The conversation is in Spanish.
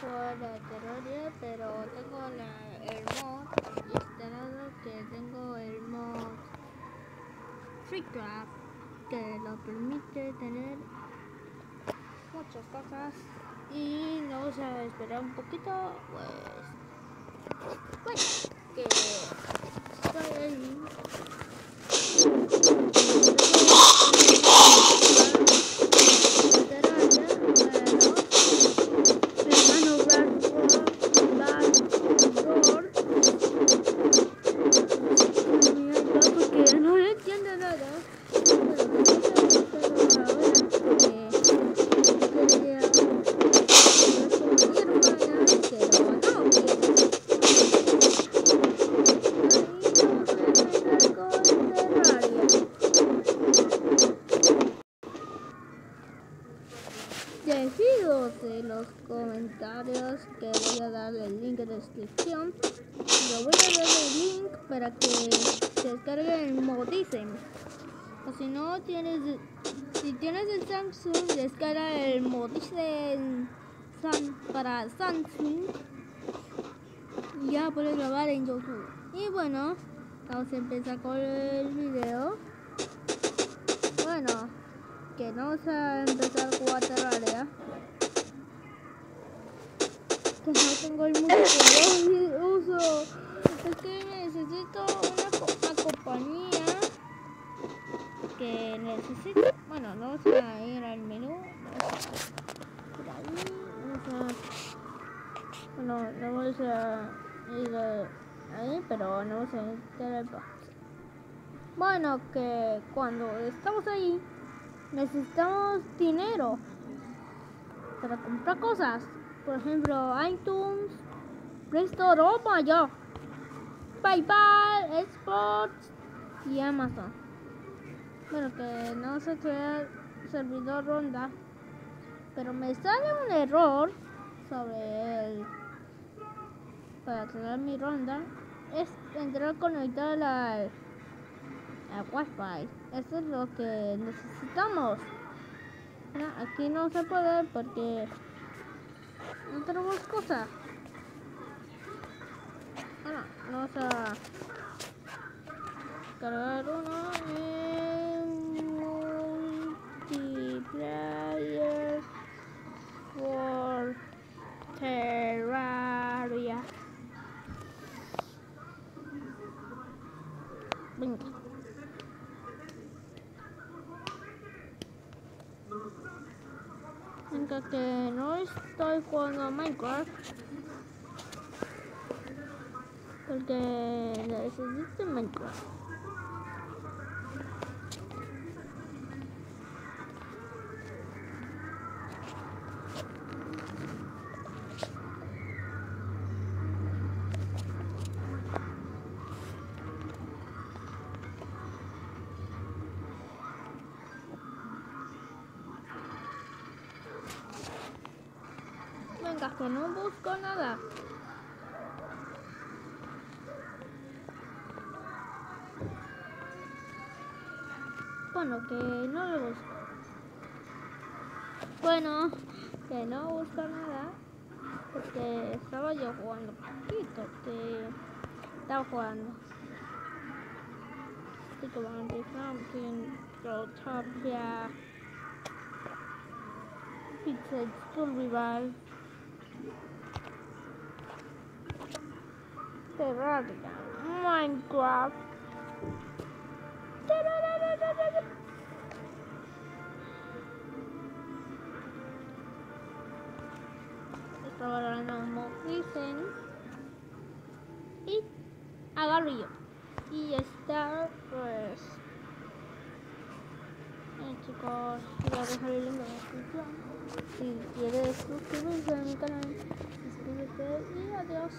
jugar a Terraria, pero tengo la, el mod instalado que tengo el mod FreeCraft que lo permite tener muchas cosas y vamos a esperar un poquito pues bueno que estoy ahí Debido de los comentarios que voy a darle el link la descripción, le voy a dar el link para que se descargue el Modism. O si no tienes, si tienes el Samsung, descarga el Modism para Samsung. Ya puedes grabar en YouTube. Y bueno, vamos a empezar con el video. Bueno que no vamos a empezar jugar Terraria. Que no tengo el que uso. Es que necesito una compañía que necesito. Bueno, vamos a ir al menú. Por ahí. Bueno, no vamos a ir ahí, pero no vamos a entrar al Bueno, que cuando estamos ahí necesitamos dinero para comprar cosas. Por ejemplo, iTunes, Play Store, oh my PayPal, Xbox y Amazon. Bueno, que no se crea servidor ronda, pero me sale un error sobre el para crear mi ronda es entrar conectado al a Wi-Fi. Eso es lo que necesitamos. aquí no se puede porque no tenemos cosas. Bueno, vamos a cargar uno en multiplayer for Terraria. Venga. que no estoy jugando a Minecraft porque necesito Minecraft que no busco nada. Bueno, que no lo busco. Bueno, que no busco nada. Porque estaba yo jugando poquito. Que estaba jugando. Así que van a Pizza Survival. Terraria, Minecraft. Estaba ganando dicen y agarro yo. Y está pues chicos, voy a. Si quieres suscribirte a mi canal, suscríbete y adiós.